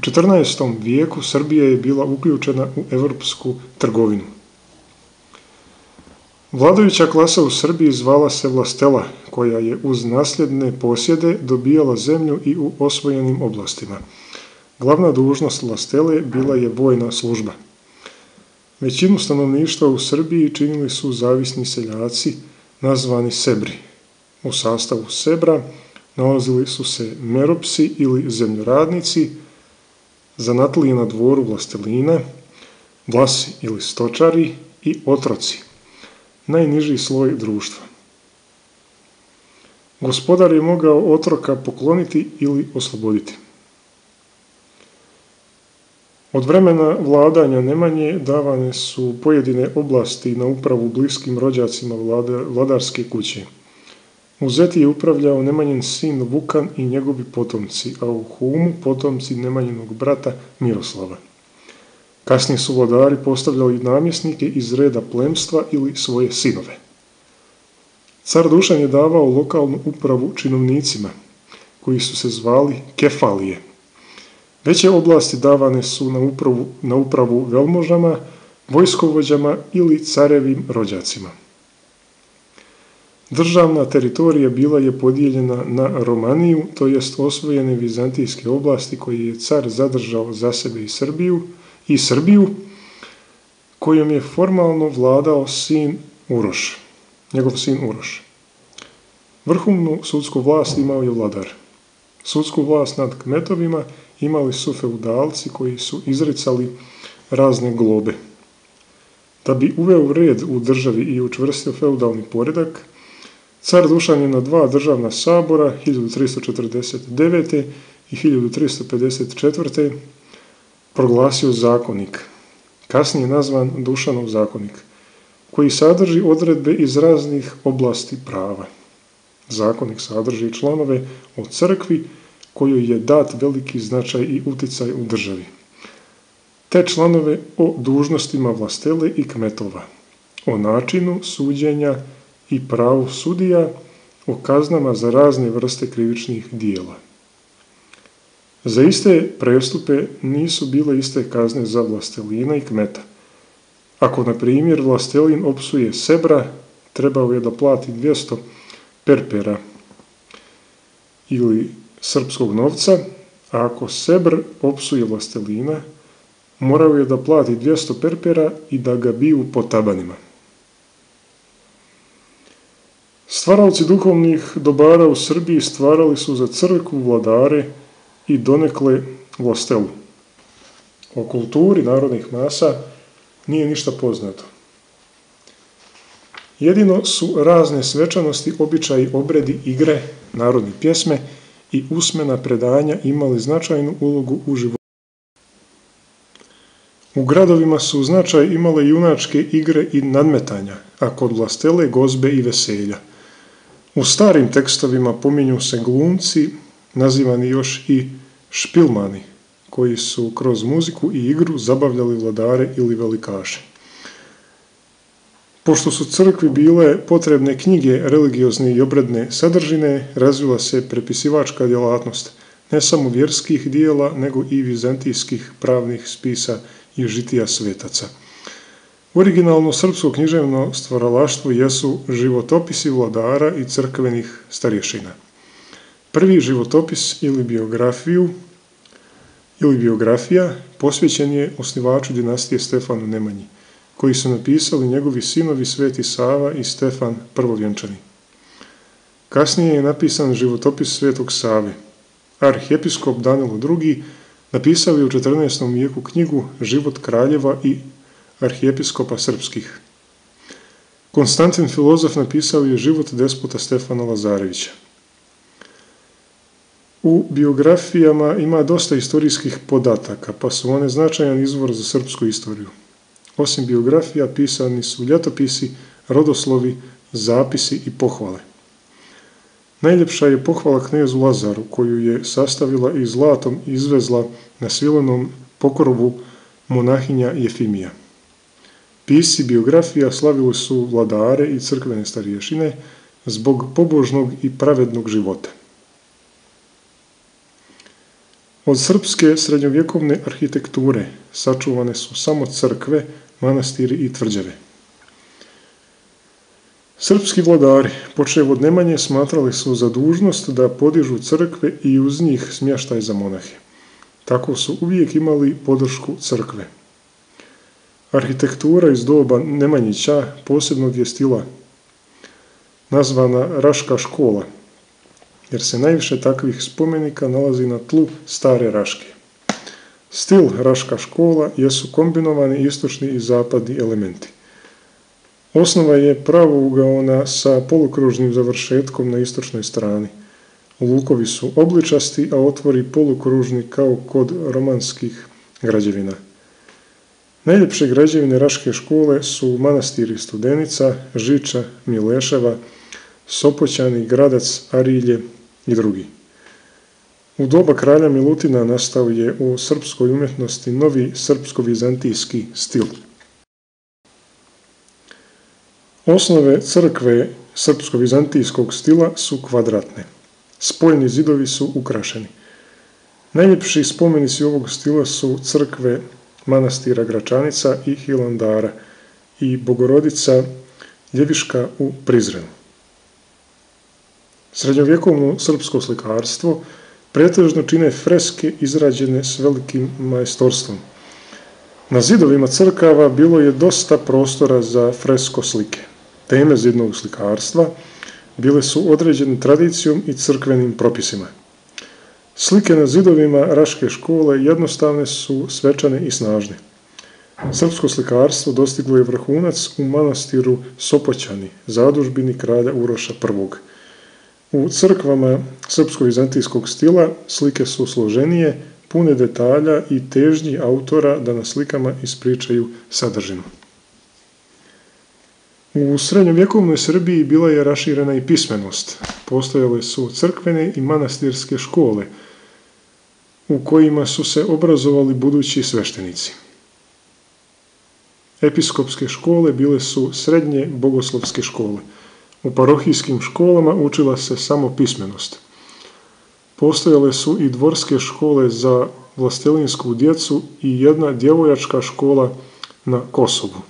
U 14. vijeku Srbija je bila uključena u evropsku trgovinu. Vladajuća klasa u Srbiji zvala se Vlastela, koja je uz nasljedne posjede dobijala zemlju i u osvojenim oblastima. Glavna dužnost Vlastele bila je vojna služba. Većinu stanovništva u Srbiji činili su zavisni seljaci, nazvani Sebri. U sastavu Sebra nalazili su se meropsi ili zemljoradnici, zanatlije na dvoru vlastelina, vlasi ili stočari i otroci, najniži sloj društva. Gospodar je mogao otroka pokloniti ili osloboditi. Od vremena vladanja Nemanje davane su pojedine oblasti na upravu bliskim rođacima vladarske kuće. U je upravljao Nemanjen sin Vukan i njegovi potomci, a u Humu potomci Nemanjenog brata Miroslava. Kasnije su vladari postavljali namjesnike iz reda plemstva ili svoje sinove. Car Dušan je davao lokalnu upravu činovnicima, koji su se zvali kefalije. Veće oblasti davane su na upravu, na upravu velmožama, vojskovođama ili carevim rođacima. Državna teritorija bila je podijeljena na Romaniju, to jest osvojene vizantijske oblasti koje je car zadržao za sebe i Srbiju, i Srbiju, kojom je formalno vladao sin Uroš, njegov sin Uroš. Vrhovnu sudsku vlast imao je vladar. Sudsku vlast nad kmetovima imali su feudalci koji su izricali razne globe. Da bi uveo red u državi i učvrstio feudalni poredak, car Dušan je na dva državna sabora 1349. i 1354. proglasio zakonik, kasnije nazvan Dušanov zakonik, koji sadrži odredbe iz raznih oblasti prava. Zakonik sadrži članove o crkvi, kojoj je dat veliki značaj i uticaj u državi. Te članove o dužnostima vlastele i kmetova, o načinu suđenja i pravu sudija, o kaznama za razne vrste krivičnih dijela. Za iste prestupe nisu bile iste kazne za vlastelina i kmeta. Ako, na primjer, vlastelin opsuje sebra, trebao je da plati 200 perpera ili srpskog novca, a ako Sebr opsuje vlastelina, morao je da plati 200 perpera i da ga biju po tabanima. Stvaralci duhovnih dobara u Srbiji stvarali su za crkvu vladare i donekle vlastelu. O kulturi narodnih masa nije ništa poznato. Jedino su razne svečanosti, običaji, obredi, igre, narodne pjesme i usmena predanja imali značajnu ulogu u životu. U gradovima su značaj imale junačke igre i nadmetanja, a kod vlastele gozbe i veselja. U starim tekstovima pominju se glumci, nazivani još i špilmani, koji su kroz muziku i igru zabavljali vladare ili velikaše. Pošto su crkvi bile potrebne knjige religiozne i obredne sadržine, razvila se prepisivačka djelatnost, ne samo vjerskih dijela, nego i vizantijskih pravnih spisa i žitija svetaca. Originalno srpsko književno stvaralaštvo jesu životopisi vladara i crkvenih starješina. Prvi životopis ili biografiju ili biografija posvećen je osnivaču dinastije Stefanu Nemanji – koji su napisali njegovi sinovi Sveti Sava i Stefan Prvovjenčani. Kasnije je napisan životopis Svetog Save. Arhijepiskop Danilo II. napisao je u 14. vijeku knjigu Život kraljeva i arhijepiskopa srpskih. Konstantin filozof napisao je život despota Stefana Lazarevića. U biografijama ima dosta istorijskih podataka, pa su one značajan izvor za srpsku istoriju. Osim biografija pisani su ljetopisi, rodoslovi, zapisi i pohvale. Najljepša je pohvala knezu Lazaru, koju je sastavila i zlatom izvezla na svilenom pokrovu monahinja Jefimija. Pisi biografija slavili su vladare i crkvene stariješine zbog pobožnog i pravednog života. Od srpske srednjovjekovne arhitekture sačuvane su samo crkve, manastiri i tvrđave. Srpski vladari, počev od Nemanje, smatrali su za dužnost da podižu crkve i uz njih smještaj za monahe. Tako su uvijek imali podršku crkve. Arhitektura iz doba Nemanjića posebnog je stila, nazvana Raška škola, jer se najviše takvih spomenika nalazi na tlu stare Raške. Stil Raška škola jesu kombinovani istočni i zapadni elementi. Osnova je ugaona sa polukružnim završetkom na istočnoj strani. Lukovi su obličasti, a otvori polukružni kao kod romanskih građevina. Najljepše građevine Raške škole su manastiri Studenica, Žiča, Mileševa, Sopoćani, Gradac, Arilje i drugi. U doba kralja Milutina nastao je u srpskoj umjetnosti novi srpsko-vizantijski stil. Osnove crkve srpsko-vizantijskog stila su kvadratne. Spoljni zidovi su ukrašeni. Najljepši spomenici ovog stila su crkve manastira Gračanica i Hilandara i Bogorodica Ljeviška u Prizrenu. Srednjovjekovno srpsko slikarstvo pretežno čine freske izrađene s velikim majstorstvom. Na zidovima crkava bilo je dosta prostora za fresko slike. Teme zidnog slikarstva bile su određene tradicijom i crkvenim propisima. Slike na zidovima Raške škole jednostavne su svečane i snažne. Srpsko slikarstvo dostiglo je vrhunac u manastiru Sopoćani, zadužbini kralja Uroša I. U crkvama srpsko-vizantijskog stila slike su složenije, pune detalja i težnji autora da na slikama ispričaju sadržinu. U srednjovjekovnoj Srbiji bila je raširena i pismenost. Postojale su crkvene i manastirske škole u kojima su se obrazovali budući sveštenici. Episkopske škole bile su srednje bogoslovske škole. U parohijskim školama učila se samo pismenost. Postojale su i dvorske škole za vlastelinsku djecu i jedna djevojačka škola na Kosovu.